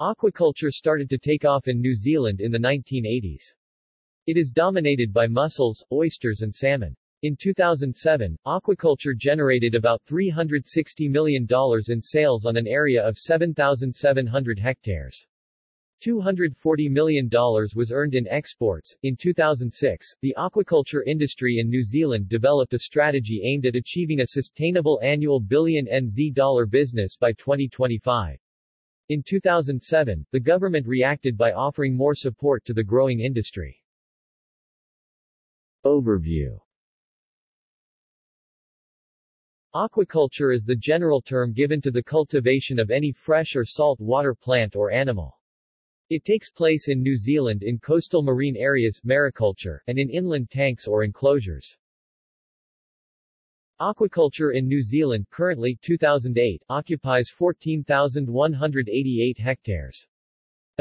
Aquaculture started to take off in New Zealand in the 1980s. It is dominated by mussels, oysters and salmon. In 2007, aquaculture generated about $360 million in sales on an area of 7,700 hectares. $240 million was earned in exports. In 2006, the aquaculture industry in New Zealand developed a strategy aimed at achieving a sustainable annual billion NZ dollar business by 2025. In 2007, the government reacted by offering more support to the growing industry. Overview Aquaculture is the general term given to the cultivation of any fresh or salt water plant or animal. It takes place in New Zealand in coastal marine areas mariculture, and in inland tanks or enclosures. Aquaculture in New Zealand currently 2008 occupies 14,188 hectares.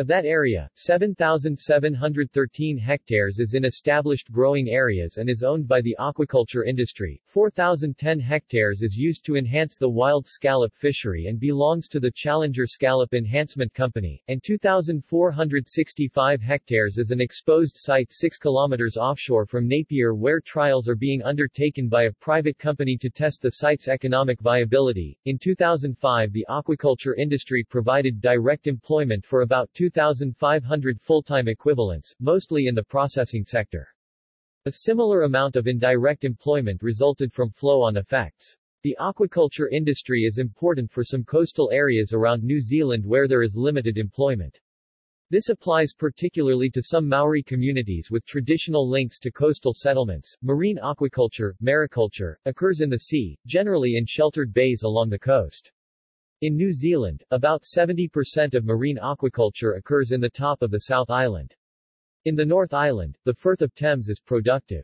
Of that area, 7,713 hectares is in established growing areas and is owned by the aquaculture industry, 4,010 hectares is used to enhance the wild scallop fishery and belongs to the Challenger Scallop Enhancement Company, and 2,465 hectares is an exposed site 6 kilometers offshore from Napier where trials are being undertaken by a private company to test the site's economic viability. In 2005 the aquaculture industry provided direct employment for about 2,500 full-time equivalents, mostly in the processing sector. A similar amount of indirect employment resulted from flow-on effects. The aquaculture industry is important for some coastal areas around New Zealand where there is limited employment. This applies particularly to some Maori communities with traditional links to coastal settlements. Marine aquaculture, mariculture, occurs in the sea, generally in sheltered bays along the coast. In New Zealand, about 70% of marine aquaculture occurs in the top of the South Island. In the North Island, the Firth of Thames is productive.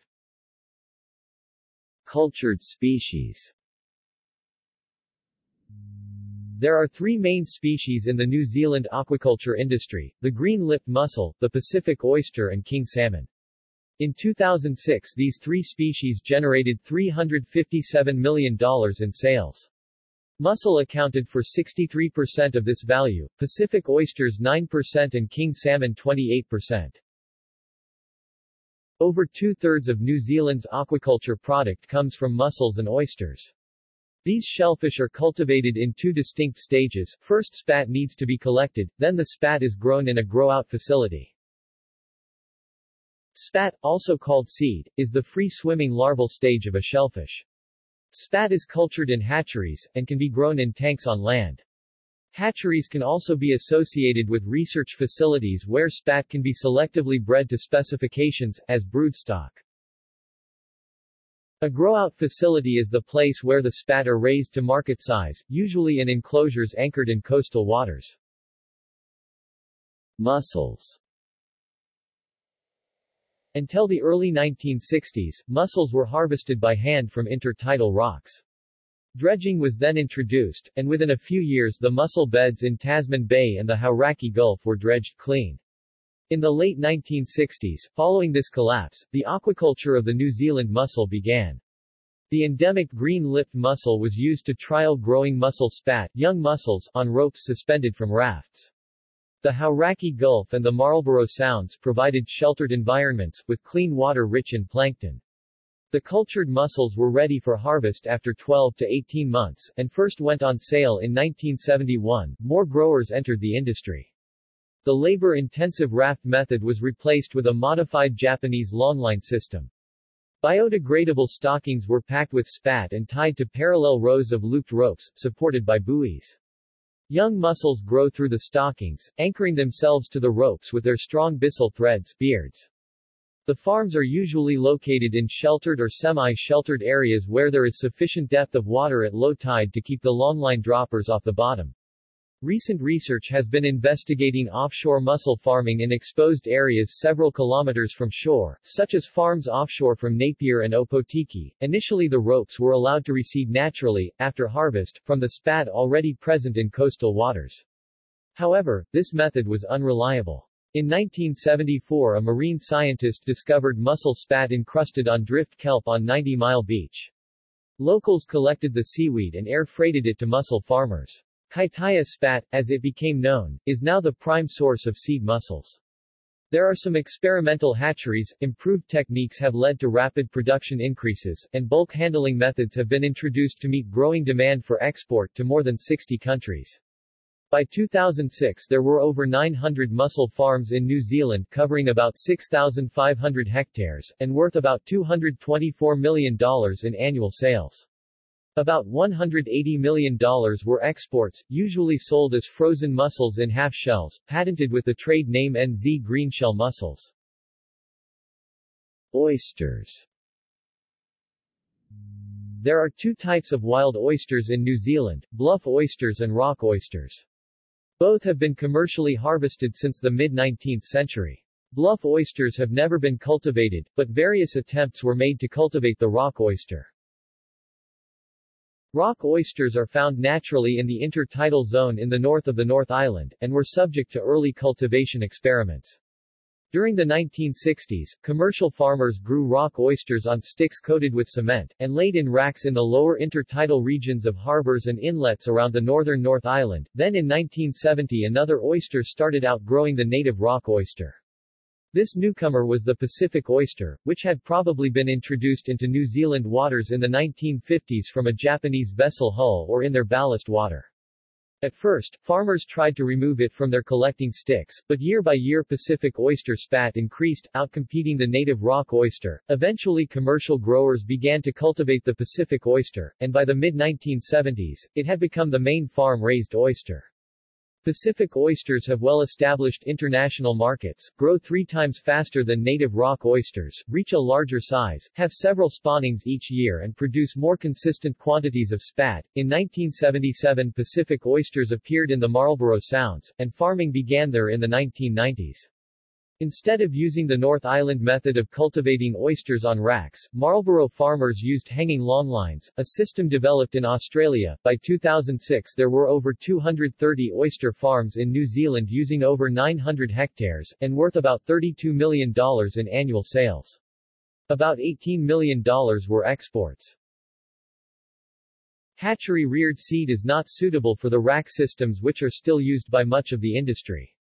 Cultured species There are three main species in the New Zealand aquaculture industry, the green-lipped mussel, the Pacific oyster and king salmon. In 2006 these three species generated $357 million in sales. Mussel accounted for 63% of this value, Pacific oysters 9% and king salmon 28%. Over two-thirds of New Zealand's aquaculture product comes from mussels and oysters. These shellfish are cultivated in two distinct stages, first spat needs to be collected, then the spat is grown in a grow-out facility. Spat, also called seed, is the free-swimming larval stage of a shellfish. Spat is cultured in hatcheries, and can be grown in tanks on land. Hatcheries can also be associated with research facilities where spat can be selectively bred to specifications, as broodstock. A grow-out facility is the place where the spat are raised to market size, usually in enclosures anchored in coastal waters. Mussels until the early 1960s, mussels were harvested by hand from intertidal rocks. Dredging was then introduced, and within a few years the mussel beds in Tasman Bay and the Hauraki Gulf were dredged clean. In the late 1960s, following this collapse, the aquaculture of the New Zealand mussel began. The endemic green-lipped mussel was used to trial growing mussel spat young mussels on ropes suspended from rafts. The Hauraki Gulf and the Marlborough Sounds provided sheltered environments, with clean water rich in plankton. The cultured mussels were ready for harvest after 12 to 18 months, and first went on sale in 1971. More growers entered the industry. The labor-intensive raft method was replaced with a modified Japanese longline system. Biodegradable stockings were packed with spat and tied to parallel rows of looped ropes, supported by buoys. Young mussels grow through the stockings, anchoring themselves to the ropes with their strong byssal threads beards. The farms are usually located in sheltered or semi-sheltered areas where there is sufficient depth of water at low tide to keep the longline droppers off the bottom. Recent research has been investigating offshore mussel farming in exposed areas several kilometers from shore, such as farms offshore from Napier and Opotiki. Initially the ropes were allowed to recede naturally, after harvest, from the spat already present in coastal waters. However, this method was unreliable. In 1974 a marine scientist discovered mussel spat encrusted on drift kelp on 90 Mile Beach. Locals collected the seaweed and air freighted it to mussel farmers. Kaitaia spat, as it became known, is now the prime source of seed mussels. There are some experimental hatcheries, improved techniques have led to rapid production increases, and bulk handling methods have been introduced to meet growing demand for export to more than 60 countries. By 2006 there were over 900 mussel farms in New Zealand covering about 6,500 hectares, and worth about $224 million in annual sales. About $180 million were exports, usually sold as frozen mussels in half shells, patented with the trade name NZ greenshell mussels. Oysters There are two types of wild oysters in New Zealand, bluff oysters and rock oysters. Both have been commercially harvested since the mid-19th century. Bluff oysters have never been cultivated, but various attempts were made to cultivate the rock oyster. Rock oysters are found naturally in the intertidal zone in the north of the North Island, and were subject to early cultivation experiments. During the 1960s, commercial farmers grew rock oysters on sticks coated with cement, and laid in racks in the lower intertidal regions of harbors and inlets around the northern North Island. Then in 1970 another oyster started outgrowing the native rock oyster. This newcomer was the Pacific oyster, which had probably been introduced into New Zealand waters in the 1950s from a Japanese vessel hull or in their ballast water. At first, farmers tried to remove it from their collecting sticks, but year by year Pacific oyster spat increased, outcompeting the native rock oyster. Eventually commercial growers began to cultivate the Pacific oyster, and by the mid-1970s, it had become the main farm-raised oyster. Pacific oysters have well-established international markets, grow three times faster than native rock oysters, reach a larger size, have several spawnings each year and produce more consistent quantities of spat. In 1977 Pacific oysters appeared in the Marlborough Sounds, and farming began there in the 1990s. Instead of using the North Island method of cultivating oysters on racks, Marlborough farmers used hanging longlines, a system developed in Australia. By 2006 there were over 230 oyster farms in New Zealand using over 900 hectares, and worth about $32 million in annual sales. About $18 million were exports. Hatchery-reared seed is not suitable for the rack systems which are still used by much of the industry.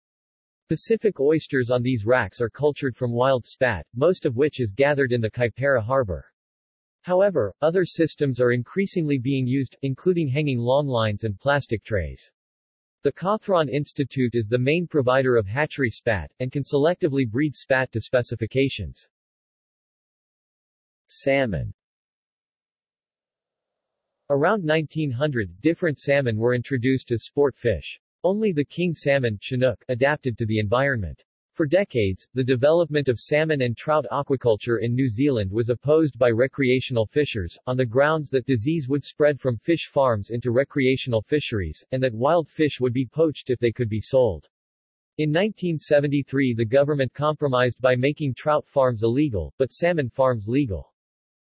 Pacific oysters on these racks are cultured from wild spat, most of which is gathered in the Kaipara harbor. However, other systems are increasingly being used, including hanging long lines and plastic trays. The Cawthron Institute is the main provider of hatchery spat, and can selectively breed spat to specifications. Salmon Around 1900, different salmon were introduced as sport fish. Only the king salmon Chinook adapted to the environment. For decades, the development of salmon and trout aquaculture in New Zealand was opposed by recreational fishers, on the grounds that disease would spread from fish farms into recreational fisheries, and that wild fish would be poached if they could be sold. In 1973 the government compromised by making trout farms illegal, but salmon farms legal.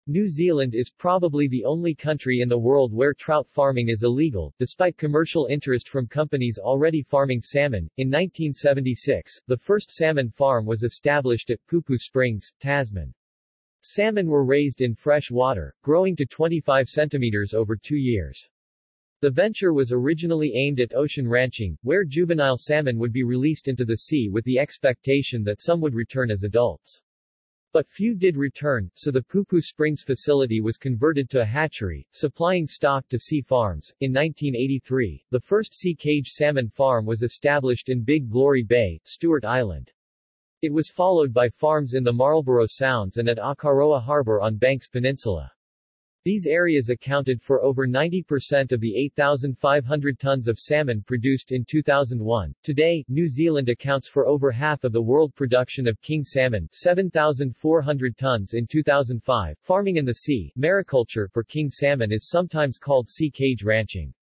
New Zealand is probably the only country in the world where trout farming is illegal, despite commercial interest from companies already farming salmon. In 1976, the first salmon farm was established at Pupu Springs, Tasman. Salmon were raised in fresh water, growing to 25 centimeters over two years. The venture was originally aimed at ocean ranching, where juvenile salmon would be released into the sea with the expectation that some would return as adults. But few did return, so the Pupu Springs facility was converted to a hatchery, supplying stock to sea farms. In 1983, the first sea cage salmon farm was established in Big Glory Bay, Stewart Island. It was followed by farms in the Marlborough Sounds and at Akaroa Harbor on Banks Peninsula. These areas accounted for over 90% of the 8,500 tons of salmon produced in 2001. Today, New Zealand accounts for over half of the world production of king salmon, 7,400 tons in 2005. Farming in the sea, mariculture for king salmon is sometimes called sea cage ranching.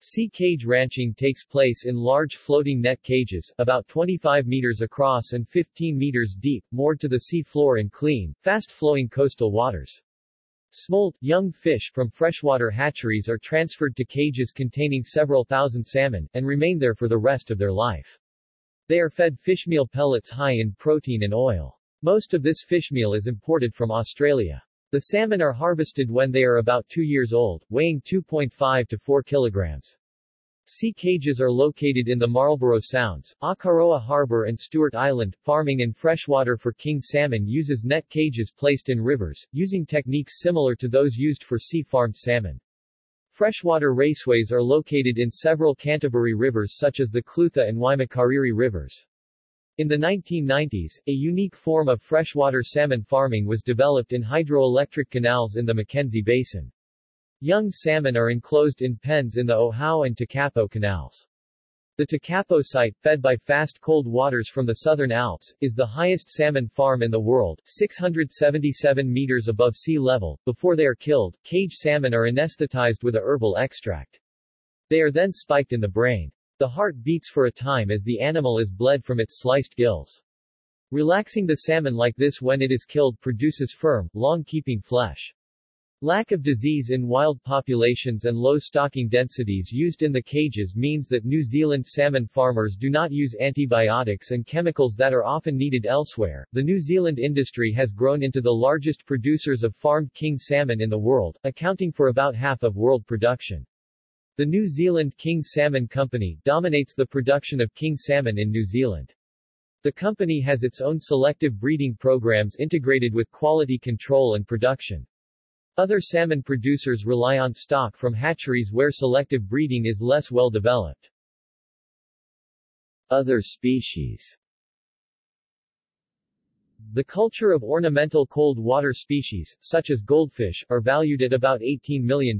Sea cage ranching takes place in large floating net cages, about 25 meters across and 15 meters deep, moored to the sea floor in clean, fast-flowing coastal waters. Smolt, young fish from freshwater hatcheries are transferred to cages containing several thousand salmon, and remain there for the rest of their life. They are fed fishmeal pellets high in protein and oil. Most of this fishmeal is imported from Australia. The salmon are harvested when they are about two years old, weighing 2.5 to 4 kilograms. Sea cages are located in the Marlborough Sounds, Akaroa Harbor and Stewart Island. Farming in freshwater for king salmon uses net cages placed in rivers, using techniques similar to those used for sea-farmed salmon. Freshwater raceways are located in several Canterbury rivers such as the Clutha and Waimakariri rivers. In the 1990s, a unique form of freshwater salmon farming was developed in hydroelectric canals in the Mackenzie Basin. Young salmon are enclosed in pens in the Ohau and Tekapo canals. The Tekapo site, fed by fast cold waters from the southern Alps, is the highest salmon farm in the world, 677 meters above sea level. Before they are killed, cage salmon are anesthetized with a herbal extract. They are then spiked in the brain. The heart beats for a time as the animal is bled from its sliced gills. Relaxing the salmon like this when it is killed produces firm, long-keeping flesh. Lack of disease in wild populations and low stocking densities used in the cages means that New Zealand salmon farmers do not use antibiotics and chemicals that are often needed elsewhere. The New Zealand industry has grown into the largest producers of farmed king salmon in the world, accounting for about half of world production. The New Zealand King Salmon Company dominates the production of king salmon in New Zealand. The company has its own selective breeding programs integrated with quality control and production. Other salmon producers rely on stock from hatcheries where selective breeding is less well developed. Other species The culture of ornamental cold water species, such as goldfish, are valued at about $18 million.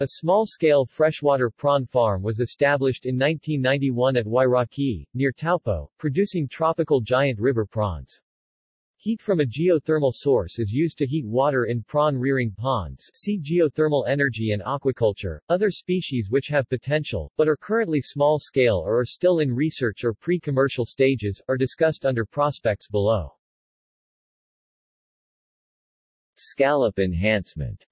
A small-scale freshwater prawn farm was established in 1991 at Wairākei, near Taupo, producing tropical giant river prawns. Heat from a geothermal source is used to heat water in prawn-rearing ponds see geothermal energy and aquaculture. Other species which have potential, but are currently small-scale or are still in research or pre-commercial stages, are discussed under prospects below. Scallop enhancement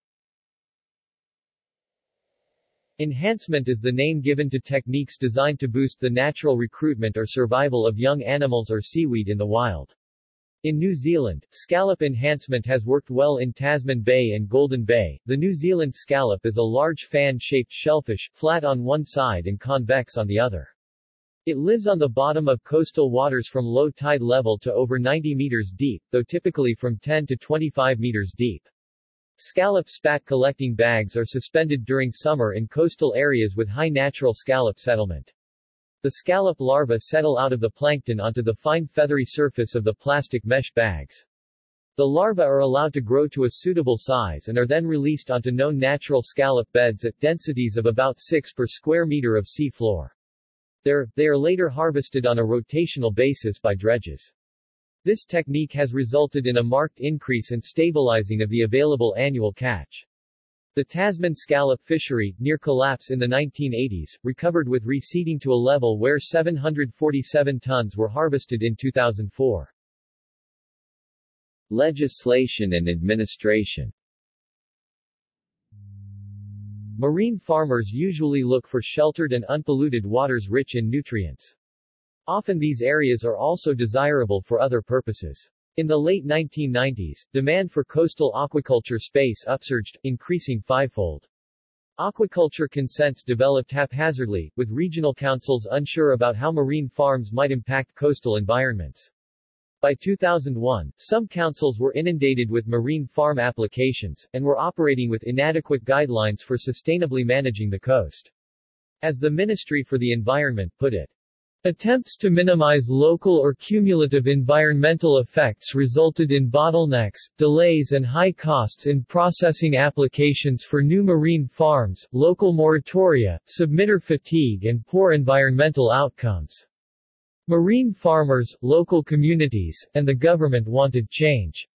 Enhancement is the name given to techniques designed to boost the natural recruitment or survival of young animals or seaweed in the wild. In New Zealand, scallop enhancement has worked well in Tasman Bay and Golden Bay. The New Zealand scallop is a large fan-shaped shellfish, flat on one side and convex on the other. It lives on the bottom of coastal waters from low tide level to over 90 meters deep, though typically from 10 to 25 meters deep. Scallop spat collecting bags are suspended during summer in coastal areas with high natural scallop settlement. The scallop larvae settle out of the plankton onto the fine feathery surface of the plastic mesh bags. The larvae are allowed to grow to a suitable size and are then released onto known natural scallop beds at densities of about 6 per square meter of sea floor. There, they are later harvested on a rotational basis by dredges. This technique has resulted in a marked increase and stabilizing of the available annual catch. The Tasman scallop fishery, near collapse in the 1980s, recovered with receding to a level where 747 tons were harvested in 2004. Legislation and administration Marine farmers usually look for sheltered and unpolluted waters rich in nutrients. Often these areas are also desirable for other purposes. In the late 1990s, demand for coastal aquaculture space upsurged, increasing fivefold. Aquaculture consents developed haphazardly, with regional councils unsure about how marine farms might impact coastal environments. By 2001, some councils were inundated with marine farm applications, and were operating with inadequate guidelines for sustainably managing the coast. As the Ministry for the Environment put it, Attempts to minimize local or cumulative environmental effects resulted in bottlenecks, delays and high costs in processing applications for new marine farms, local moratoria, submitter fatigue and poor environmental outcomes. Marine farmers, local communities, and the government wanted change.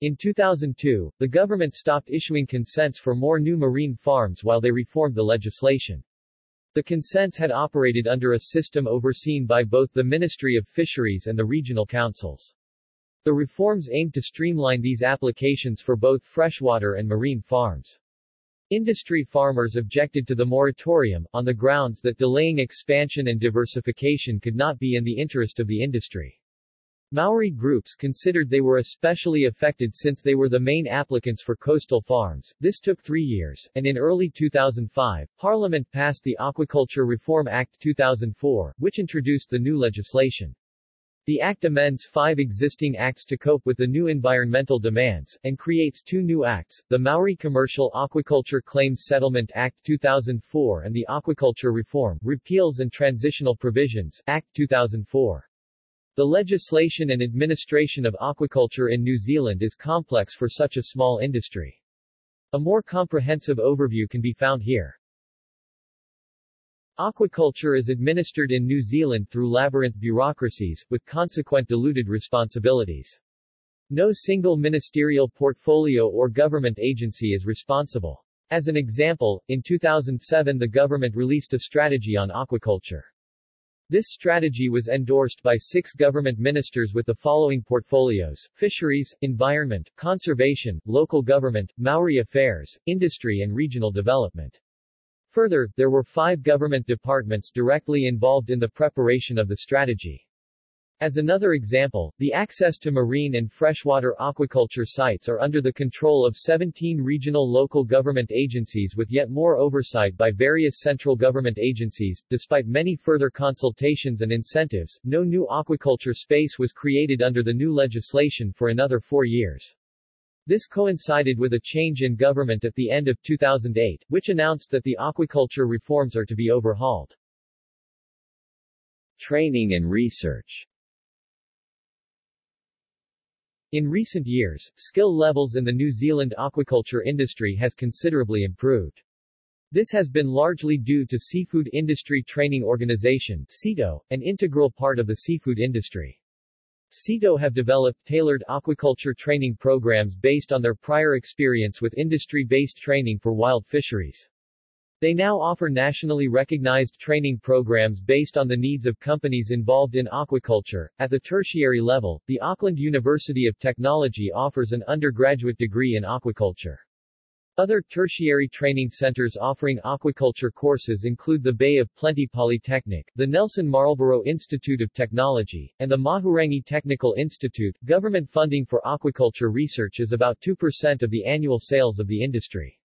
In 2002, the government stopped issuing consents for more new marine farms while they reformed the legislation. The consents had operated under a system overseen by both the Ministry of Fisheries and the regional councils. The reforms aimed to streamline these applications for both freshwater and marine farms. Industry farmers objected to the moratorium, on the grounds that delaying expansion and diversification could not be in the interest of the industry. Maori groups considered they were especially affected since they were the main applicants for coastal farms. This took three years, and in early 2005, Parliament passed the Aquaculture Reform Act 2004, which introduced the new legislation. The Act amends five existing acts to cope with the new environmental demands, and creates two new acts, the Maori Commercial Aquaculture Claims Settlement Act 2004 and the Aquaculture Reform, Repeals and Transitional Provisions, Act 2004. The legislation and administration of aquaculture in New Zealand is complex for such a small industry. A more comprehensive overview can be found here. Aquaculture is administered in New Zealand through labyrinth bureaucracies, with consequent diluted responsibilities. No single ministerial portfolio or government agency is responsible. As an example, in 2007 the government released a strategy on aquaculture. This strategy was endorsed by six government ministers with the following portfolios, fisheries, environment, conservation, local government, Maori affairs, industry and regional development. Further, there were five government departments directly involved in the preparation of the strategy. As another example, the access to marine and freshwater aquaculture sites are under the control of 17 regional local government agencies with yet more oversight by various central government agencies. Despite many further consultations and incentives, no new aquaculture space was created under the new legislation for another four years. This coincided with a change in government at the end of 2008, which announced that the aquaculture reforms are to be overhauled. Training and research in recent years, skill levels in the New Zealand aquaculture industry has considerably improved. This has been largely due to Seafood Industry Training Organization SITO, an integral part of the seafood industry. SITO have developed tailored aquaculture training programs based on their prior experience with industry-based training for wild fisheries. They now offer nationally recognized training programs based on the needs of companies involved in aquaculture. At the tertiary level, the Auckland University of Technology offers an undergraduate degree in aquaculture. Other tertiary training centers offering aquaculture courses include the Bay of Plenty Polytechnic, the Nelson Marlborough Institute of Technology, and the Mahurangi Technical Institute. Government funding for aquaculture research is about 2% of the annual sales of the industry.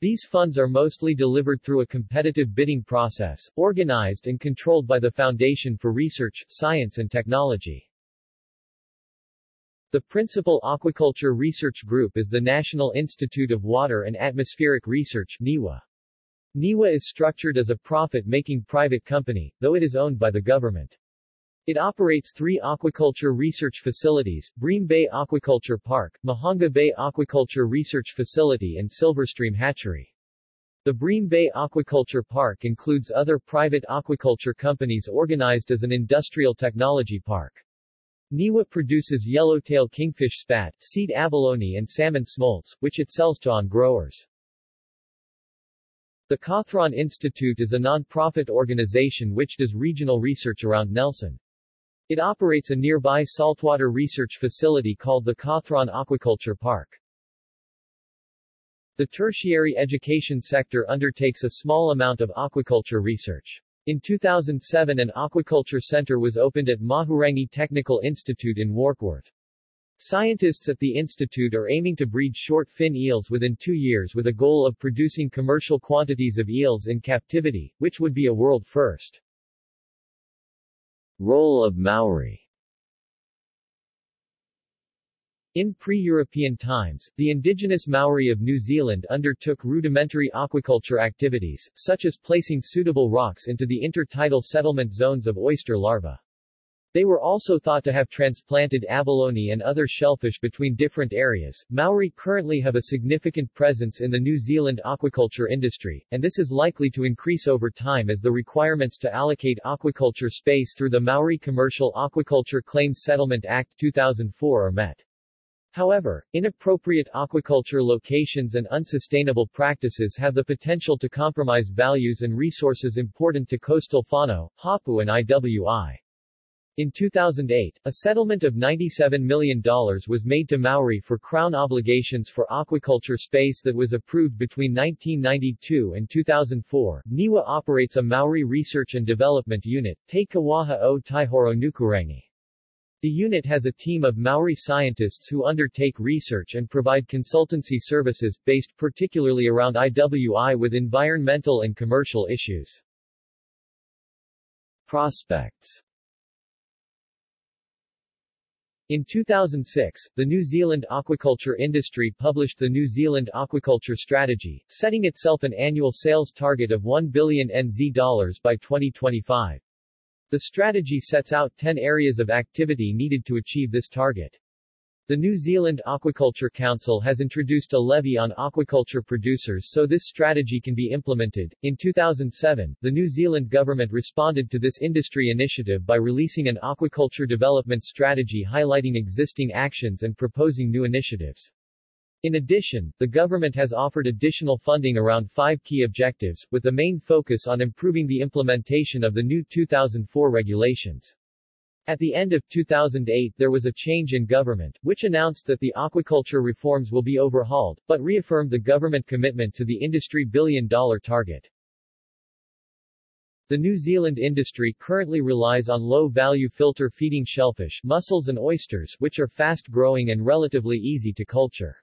These funds are mostly delivered through a competitive bidding process, organized and controlled by the Foundation for Research, Science and Technology. The principal aquaculture research group is the National Institute of Water and Atmospheric Research NIWA. NIWA is structured as a profit-making private company, though it is owned by the government. It operates three aquaculture research facilities, Bream Bay Aquaculture Park, Mahanga Bay Aquaculture Research Facility and Silverstream Hatchery. The Bream Bay Aquaculture Park includes other private aquaculture companies organized as an industrial technology park. NIWA produces yellowtail kingfish spat, seed abalone and salmon smolts, which it sells to on growers. The Cawthron Institute is a non-profit organization which does regional research around Nelson. It operates a nearby saltwater research facility called the Cawthron Aquaculture Park. The tertiary education sector undertakes a small amount of aquaculture research. In 2007 an aquaculture center was opened at Mahurangi Technical Institute in Warkworth. Scientists at the institute are aiming to breed short fin eels within two years with a goal of producing commercial quantities of eels in captivity, which would be a world first. Role of Maori in pre-European times, the indigenous Maori of New Zealand undertook rudimentary aquaculture activities, such as placing suitable rocks into the intertidal settlement zones of oyster larvae. They were also thought to have transplanted abalone and other shellfish between different areas. Maori currently have a significant presence in the New Zealand aquaculture industry, and this is likely to increase over time as the requirements to allocate aquaculture space through the Maori Commercial Aquaculture Claims Settlement Act 2004 are met. However, inappropriate aquaculture locations and unsustainable practices have the potential to compromise values and resources important to coastal fauna, hapu and IWI. In 2008, a settlement of $97 million was made to Maori for Crown obligations for aquaculture space that was approved between 1992 and 2004. NIWA operates a Maori Research and Development Unit, Te Kūwaha o Taihoro Nukurangi. The unit has a team of Maori scientists who undertake research and provide consultancy services, based particularly around IWI with environmental and commercial issues. Prospects in 2006, the New Zealand aquaculture industry published the New Zealand Aquaculture Strategy, setting itself an annual sales target of 1 billion NZ dollars by 2025. The strategy sets out 10 areas of activity needed to achieve this target. The New Zealand Aquaculture Council has introduced a levy on aquaculture producers so this strategy can be implemented. In 2007, the New Zealand government responded to this industry initiative by releasing an aquaculture development strategy highlighting existing actions and proposing new initiatives. In addition, the government has offered additional funding around five key objectives, with the main focus on improving the implementation of the new 2004 regulations. At the end of 2008 there was a change in government, which announced that the aquaculture reforms will be overhauled, but reaffirmed the government commitment to the industry billion-dollar target. The New Zealand industry currently relies on low-value filter feeding shellfish, mussels and oysters, which are fast-growing and relatively easy to culture.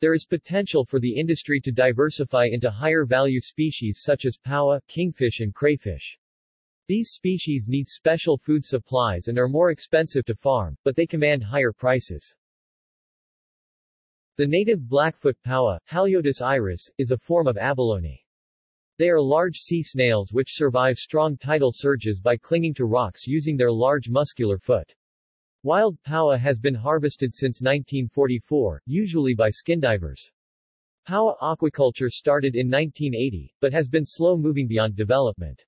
There is potential for the industry to diversify into higher-value species such as paua, kingfish and crayfish. These species need special food supplies and are more expensive to farm, but they command higher prices. The native Blackfoot paua, Haliotis iris, is a form of abalone. They are large sea snails which survive strong tidal surges by clinging to rocks using their large muscular foot. Wild paua has been harvested since 1944, usually by skindivers. Paua aquaculture started in 1980, but has been slow moving beyond development.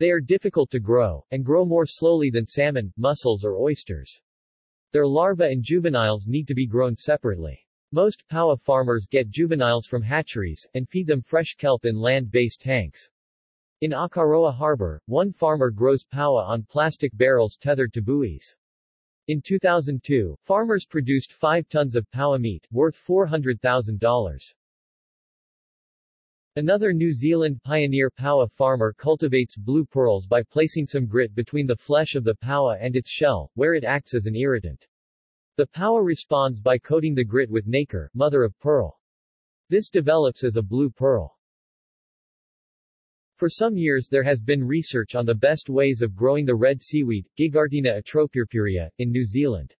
They are difficult to grow, and grow more slowly than salmon, mussels or oysters. Their larvae and juveniles need to be grown separately. Most paua farmers get juveniles from hatcheries, and feed them fresh kelp in land-based tanks. In Akaroa Harbor, one farmer grows paua on plastic barrels tethered to buoys. In 2002, farmers produced 5 tons of paua meat, worth $400,000. Another New Zealand pioneer paua farmer cultivates blue pearls by placing some grit between the flesh of the paua and its shell, where it acts as an irritant. The paua responds by coating the grit with nacre, mother of pearl. This develops as a blue pearl. For some years there has been research on the best ways of growing the red seaweed, Gigartina atropurpurea, in New Zealand.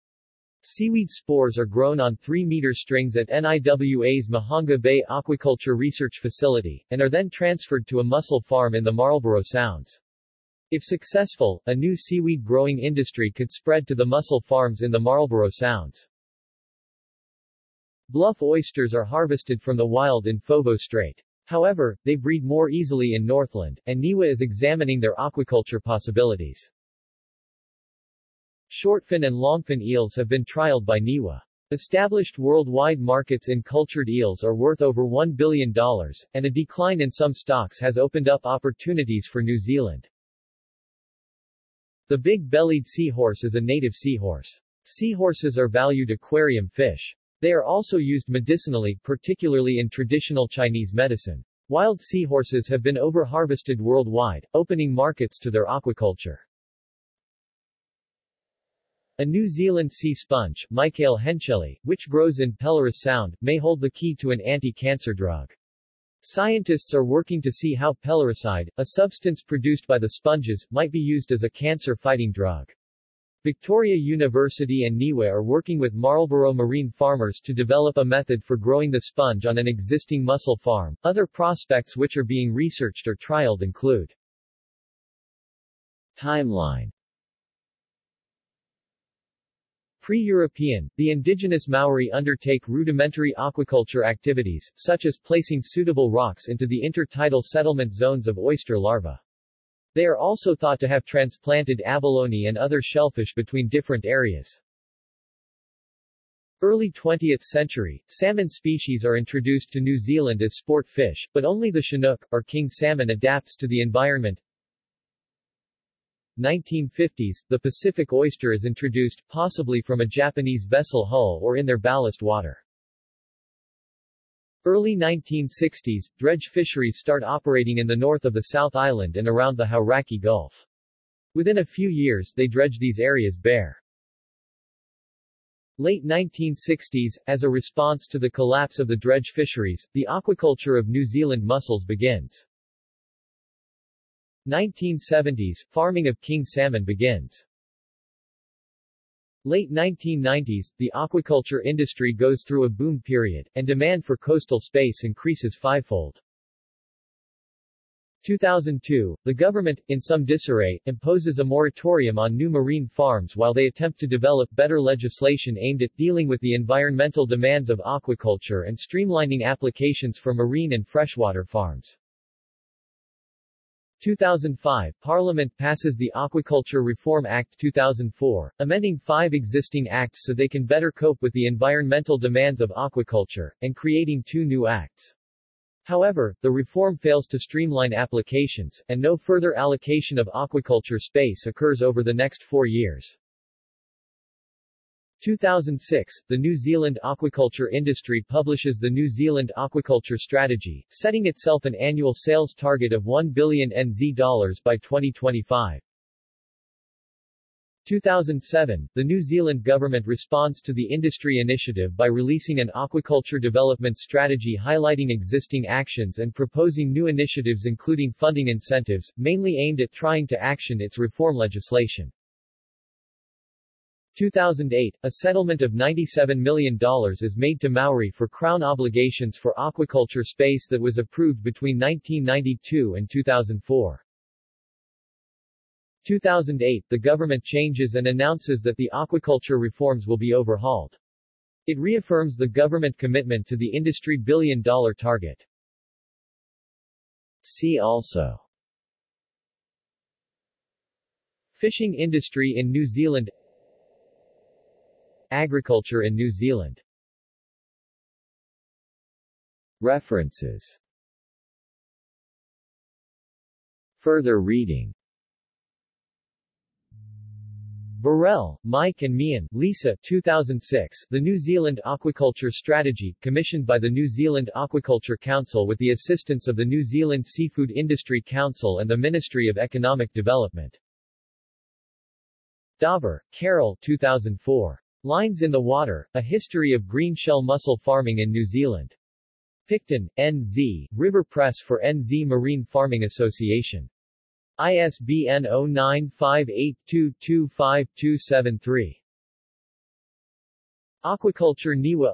Seaweed spores are grown on 3-meter strings at NIWA's Mahanga Bay Aquaculture Research Facility, and are then transferred to a mussel farm in the Marlborough Sounds. If successful, a new seaweed growing industry could spread to the mussel farms in the Marlborough Sounds. Bluff oysters are harvested from the wild in Foveaux Strait. However, they breed more easily in Northland, and NIWA is examining their aquaculture possibilities. Shortfin and longfin eels have been trialed by NIWA. Established worldwide markets in cultured eels are worth over $1 billion, and a decline in some stocks has opened up opportunities for New Zealand. The big-bellied seahorse is a native seahorse. Seahorses are valued aquarium fish. They are also used medicinally, particularly in traditional Chinese medicine. Wild seahorses have been overharvested worldwide, opening markets to their aquaculture. A New Zealand sea sponge, Mycale hentscheli, which grows in Pelorus Sound, may hold the key to an anti-cancer drug. Scientists are working to see how peloruside, a substance produced by the sponges, might be used as a cancer-fighting drug. Victoria University and NIWA are working with Marlborough marine farmers to develop a method for growing the sponge on an existing mussel farm. Other prospects which are being researched or trialed include Timeline Pre-European, the indigenous Maori undertake rudimentary aquaculture activities, such as placing suitable rocks into the intertidal settlement zones of oyster larvae. They are also thought to have transplanted abalone and other shellfish between different areas. Early 20th century, salmon species are introduced to New Zealand as sport fish, but only the chinook, or king salmon adapts to the environment. 1950s, the Pacific oyster is introduced, possibly from a Japanese vessel hull or in their ballast water. Early 1960s, dredge fisheries start operating in the north of the South Island and around the Hauraki Gulf. Within a few years they dredge these areas bare. Late 1960s, as a response to the collapse of the dredge fisheries, the aquaculture of New Zealand mussels begins. 1970s, farming of king salmon begins. Late 1990s, the aquaculture industry goes through a boom period, and demand for coastal space increases fivefold. 2002, the government, in some disarray, imposes a moratorium on new marine farms while they attempt to develop better legislation aimed at dealing with the environmental demands of aquaculture and streamlining applications for marine and freshwater farms. 2005, Parliament passes the Aquaculture Reform Act 2004, amending five existing acts so they can better cope with the environmental demands of aquaculture, and creating two new acts. However, the reform fails to streamline applications, and no further allocation of aquaculture space occurs over the next four years. 2006, the New Zealand aquaculture industry publishes the New Zealand Aquaculture Strategy, setting itself an annual sales target of 1 billion NZ dollars by 2025. 2007, the New Zealand government responds to the industry initiative by releasing an aquaculture development strategy highlighting existing actions and proposing new initiatives including funding incentives, mainly aimed at trying to action its reform legislation. 2008, a settlement of $97 million is made to Maori for Crown obligations for aquaculture space that was approved between 1992 and 2004. 2008, the government changes and announces that the aquaculture reforms will be overhauled. It reaffirms the government commitment to the industry billion-dollar target. See also Fishing industry in New Zealand Agriculture in New Zealand References Further reading Burrell, Mike and Meehan, Lisa 2006, The New Zealand Aquaculture Strategy, commissioned by the New Zealand Aquaculture Council with the assistance of the New Zealand Seafood Industry Council and the Ministry of Economic Development. Dawber, Carol 2004. Lines in the Water, A History of Green Shell Mussel Farming in New Zealand. Picton, N.Z., River Press for N.Z. Marine Farming Association. ISBN 0958225273. Aquaculture Niwa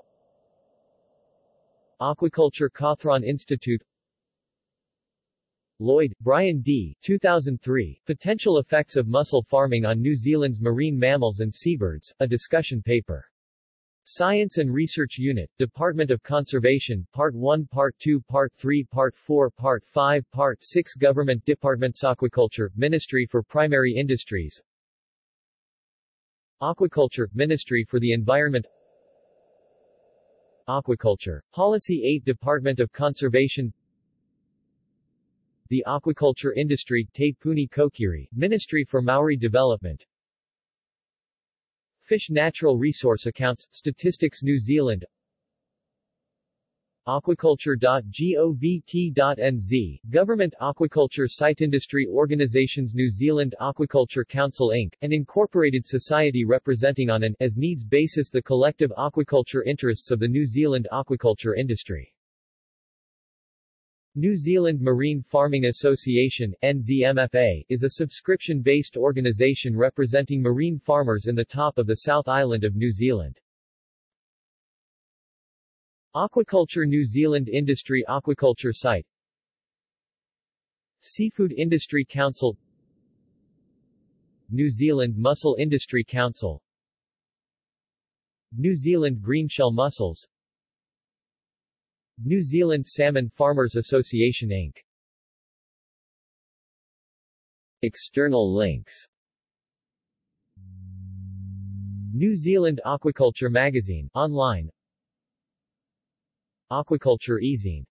Aquaculture Cawthron Institute Lloyd, Brian D. 2003, Potential Effects of Mussel Farming on New Zealand's Marine Mammals and Seabirds, a discussion paper. Science and Research Unit, Department of Conservation, Part 1 Part 2 Part 3 Part 4 Part 5 Part 6 Government Departments Aquaculture, Ministry for Primary Industries Aquaculture, Ministry for the Environment Aquaculture, Policy 8 Department of Conservation The Aquaculture Industry Te Puni Kokiri, Ministry for Maori Development Fish Natural Resource Accounts, Statistics New Zealand Aquaculture.govt.nz, Government Aquaculture Site Industry Organizations New Zealand Aquaculture Council Inc., an incorporated society representing on an as needs basis the collective aquaculture interests of the New Zealand aquaculture industry. New Zealand Marine Farming Association NZMFA, is a subscription-based organisation representing marine farmers in the top of the South Island of New Zealand. Aquaculture New Zealand Industry Aquaculture Site. Seafood Industry Council. New Zealand Mussel Industry Council. New Zealand Greenshell Mussels New Zealand Salmon Farmers Association Inc. External links. New Zealand Aquaculture Magazine, online. Aquaculture Ezine